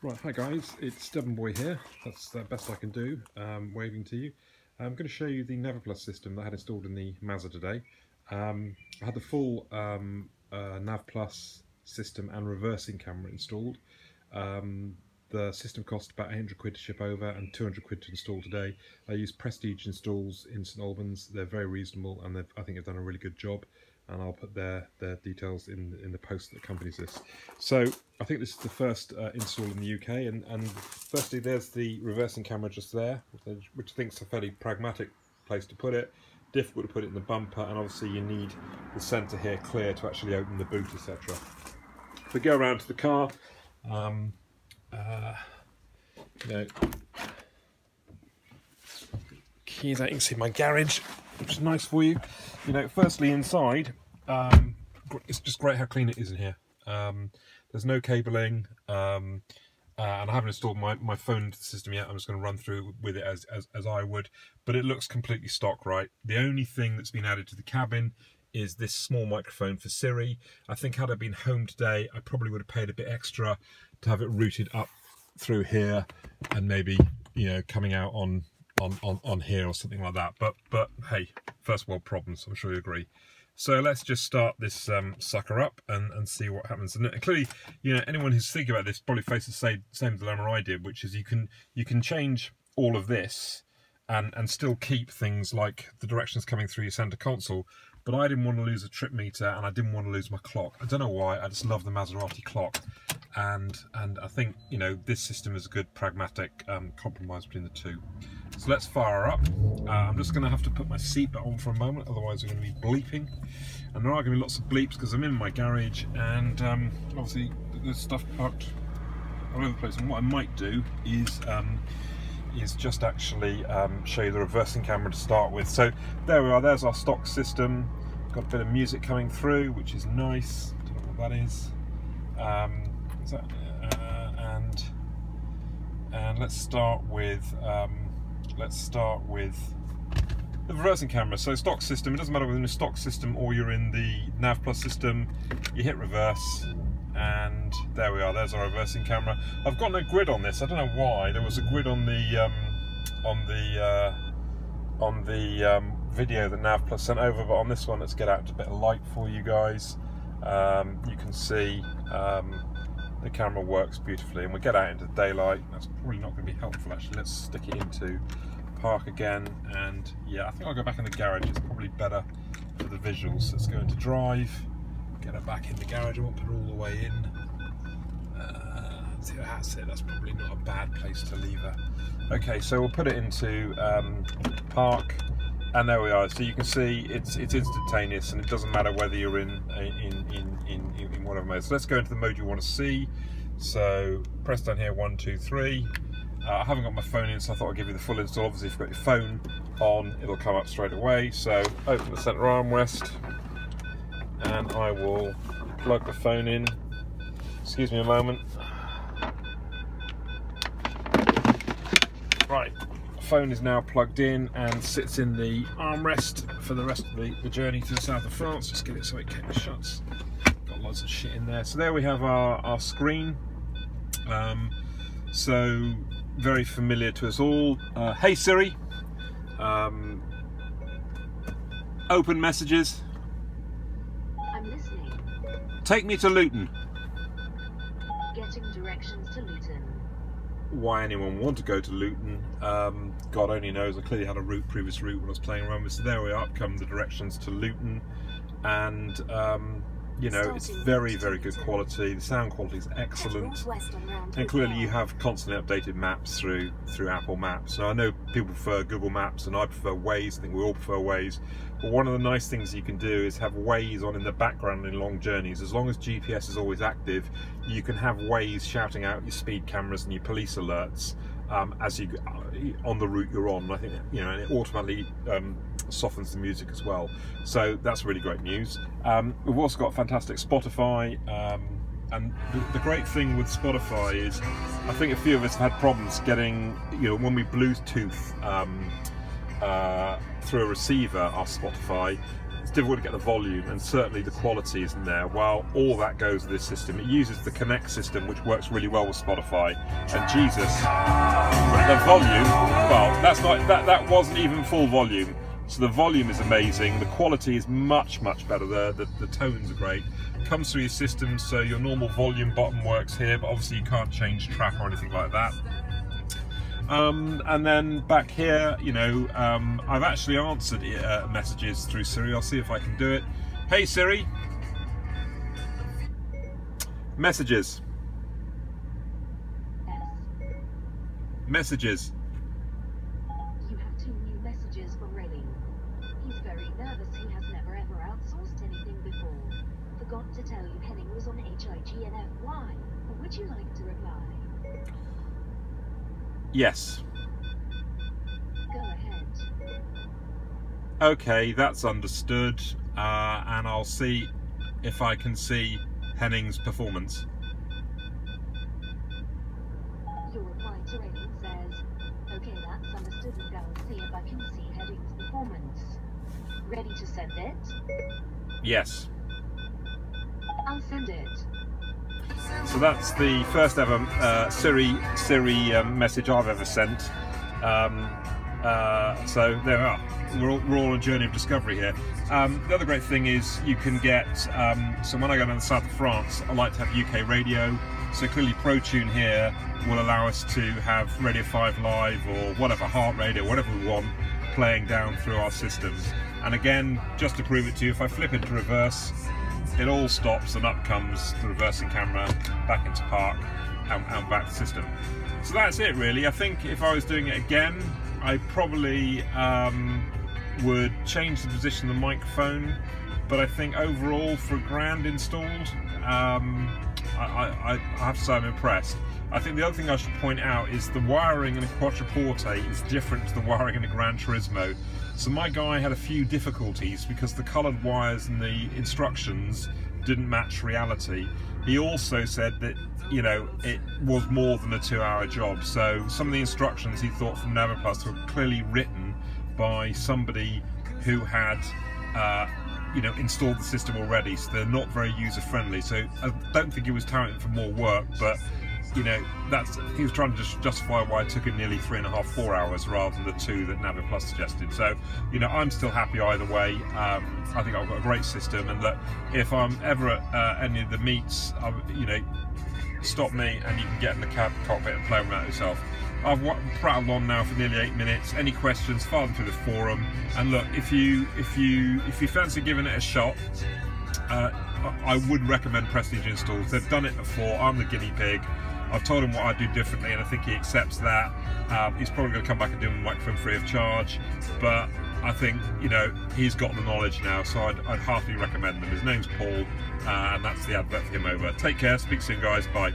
Right, hi guys, it's Devon Boy here. That's the best I can do, um, waving to you. I'm going to show you the Plus system that I had installed in the Mazda today. Um, I had the full um, uh, Nav Plus system and reversing camera installed. Um, the system cost about 800 quid to ship over and 200 quid to install today. I use Prestige installs in St Albans. They're very reasonable and I think they've done a really good job and I'll put their, their details in, in the post that accompanies this. So I think this is the first uh, install in the UK and, and firstly there's the reversing camera just there, which I think is a fairly pragmatic place to put it. Difficult to put it in the bumper and obviously you need the centre here clear to actually open the boot etc. If we go around to the car, um, uh, you know, keys out, you can see my garage which is nice for you. You know, firstly inside, um, it's just great how clean it is in here. Um, there's no cabling, um, uh, and I haven't installed my, my phone into the system yet. I'm just going to run through with it as, as, as I would, but it looks completely stock, right? The only thing that's been added to the cabin is this small microphone for Siri. I think had I been home today, I probably would have paid a bit extra to have it routed up through here and maybe, you know, coming out on on, on, on here or something like that. But but hey, first world problems, I'm sure you agree. So let's just start this um, sucker up and, and see what happens. And clearly, you know, anyone who's thinking about this probably faces the same, same dilemma I did, which is you can you can change all of this and and still keep things like the directions coming through your center console. But I didn't want to lose a trip meter and I didn't want to lose my clock. I don't know why. I just love the Maserati clock, and and I think you know this system is a good pragmatic um, compromise between the two. So let's fire up. Uh, I'm just going to have to put my seatbelt on for a moment, otherwise we're going to be bleeping. And there are going to be lots of bleeps because I'm in my garage and um, obviously there's stuff parked all over the place. And what I might do is um, is just actually um, show you the reversing camera to start with. So there we are, there's our stock system. Got a bit of music coming through, which is nice. Don't know what that is. Um, uh, and and let's start with um, let's start with the reversing camera. So stock system, it doesn't matter whether you're in a stock system or you're in the Nav Plus system, you hit reverse and there we are, there's our reversing camera. I've got no grid on this, I don't know why. There was a grid on the um, on the uh, on the um, video that Nav Plus sent over, but on this one, let's get out a bit of light for you guys. Um, you can see um, the camera works beautifully and we get out into the daylight. That's probably not going to be helpful actually. Let's stick it into park again. And yeah I think I'll go back in the garage. It's probably better for the visuals. Let's go into drive get it back in the garage I won't put it all the way in. Uh, that's it. That's probably not a bad place to leave her. Okay so we'll put it into um, park. And there we are. So you can see it's it's instantaneous and it doesn't matter whether you're in in, in one of them so let's go into the mode you want to see. So press down here one two three. Uh, I haven't got my phone in so I thought I'd give you the full install. Obviously if you've got your phone on it'll come up straight away. So open the center armrest and I will plug the phone in. Excuse me a moment. Right phone is now plugged in and sits in the armrest for the rest of the, the journey to the south of France. Just get it so it shuts. Got lots of shit in there. So there we have our, our screen. Um, so very familiar to us all. Uh, hey Siri, um, open messages. I'm listening. Take me to Luton. Getting directions to Luton why anyone want to go to Luton. Um, God only knows. I clearly had a route, previous route when I was playing around with. So there we are. Come the directions to Luton, and um, you know it's very, very good quality. The sound quality is excellent, and clearly you have constantly updated maps through through Apple Maps. Now I know people prefer Google Maps, and I prefer Waze. I think we all prefer Waze. But one of the nice things you can do is have Waze on in the background in long journeys. As long as GPS is always active, you can have Waze shouting out your speed cameras and your police alerts um, as you uh, on the route you're on. I think you know, and it automatically um, softens the music as well. So that's really great news. Um, we've also got fantastic Spotify. Um, and the, the, great thing with Spotify is, I think a few of us have had problems getting, you know, when we Bluetooth um, uh, through a receiver our Spotify, it's difficult to get the volume and certainly the quality isn't there. Well, all that goes with this system. It uses the Connect system, which works really well with Spotify. And Jesus, the volume, well, that's not that that wasn't even full volume. So the volume is amazing. The quality is much, much better. The, the, the tones are great. Comes through your system, so your normal volume button works here, but obviously you can't change track or anything like that. Um, and then back here, you know, um, I've actually answered uh, messages through Siri. I'll see if I can do it. Hey Siri. Messages. Messages. You have two new messages from Redding. He's very nervous. He has never ever outsourced anything before. Forgot to tell you Henning was on HIGNFY. Would you like to reply? Yes. Go ahead. Okay, that's understood. Uh, and I'll see if I can see Henning's performance. Your reply to Redding says, Okay, that's understood and I'll see if I can see Henning's performance. Ready to send it? Yes. I'll send it. So that's the first ever uh, Siri Siri um, message I've ever sent. Um, uh, so there we are. We're all, we're all on a journey of discovery here. Um, the other great thing is you can get. Um, so when I go down the south of France, I like to have UK radio. So clearly, ProTune here will allow us to have Radio 5 Live or whatever, Heart Radio, whatever we want, playing down through our systems. And again, just to prove it to you, if I flip into reverse, it all stops and up comes the reversing camera back into park and, and back to system. So that's it really. I think if I was doing it again, I probably um, would change the position of the microphone. But I think overall for a grand installed, um, I, I, I have to say I'm impressed. I think the other thing I should point out is the wiring in a Quattroporte is different to the wiring in a Gran Turismo. So my guy had a few difficulties because the coloured wires and the instructions didn't match reality. He also said that, you know, it was more than a two hour job. So some of the instructions he thought from Naviplus were clearly written by somebody who had uh, you know installed the system already so they're not very user friendly so I don't think he was touting for more work but you know that's he was trying to just justify why it took him nearly three and a half four hours rather than the two that Navi Plus suggested. So you know I'm still happy either way. Um, I think I've got a great system and that if I'm ever at uh, any of the meets I, you know stop me and you can get in the cab cockpit and play around yourself I've prattled on now for nearly eight minutes. Any questions, file them through the forum. And look, if you if you if you fancy giving it a shot, uh, I would recommend Prestige installs. They've done it before. I'm the guinea pig. I've told him what I do differently, and I think he accepts that. Um, he's probably going to come back and do a microphone free of charge, but I think you know he's got the knowledge now, so I'd, I'd heartily recommend them. His name's Paul, uh, and that's the advert for him over. Take care. Speak soon, guys. Bye.